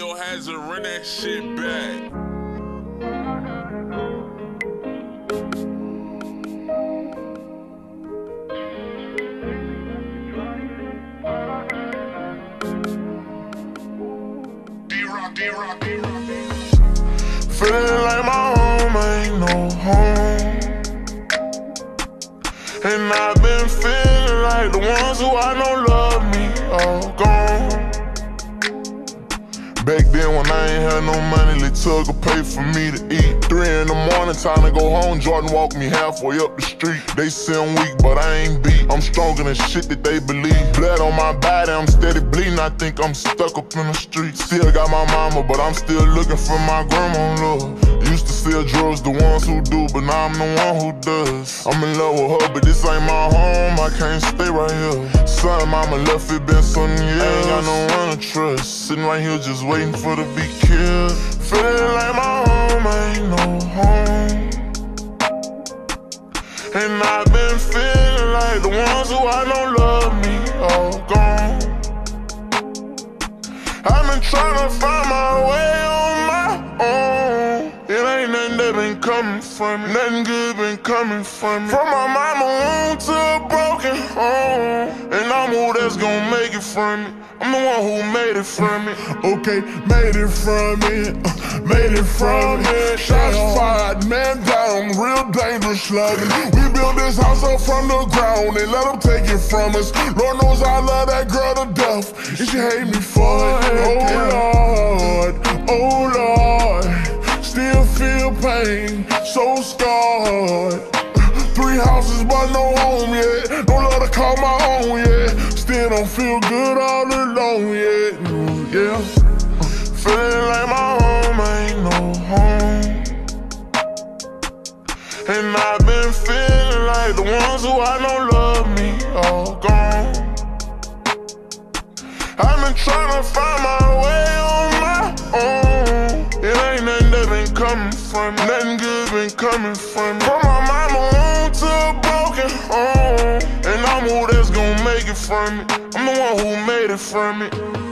Run that shit back. Feeling like my home ain't no home. And I've been feeling like the ones who I Back then when I ain't had no money, they took a pay for me to eat. Three in the morning, time to go home. Jordan walked me halfway up the street. They say I'm weak, but I ain't beat. I'm stronger than shit that they believe. Blood on my body, I'm steady bleeding. I think I'm stuck up in the street. Still got my mama, but I'm still looking for my grandma love. Used to sell drugs, the ones who do, but now I'm the one who does. I'm in love with her, but this ain't my home. I can't stay right here. Son, mama left it been some years. Ain't got no one to trust. Sitting right here just waiting for to be killed. Feeling like my home ain't no home. And I've been feeling like the ones who I know love me all gone. I've been trying to find my way on my own. It ain't nothing that been coming from me. Nothing good been coming from me. From my mama home to a broken home. I'm who that's gonna make it from me. I'm the one who made it from me. Okay, made it from me. uh, made it from it. Shots fired, man down, real dangerous slugging. We built this house up from the ground and let them take it from us. Lord knows I love that girl to death, and she hate me for it. Oh Lord, oh Lord, still feel pain, so scarred. Houses but no home yet. Don't let her call my own yet. Still don't feel good all alone yet. Mm, Yeah. Feeling like my home ain't no home. And I've been feeling like the ones who I know love me all gone. I've been trying to find my way on my own. It ain't nothing that been coming from. Nothing good been coming from. From my mama home. And I'm who that's gonna make it from me. I'm the one who made it from it.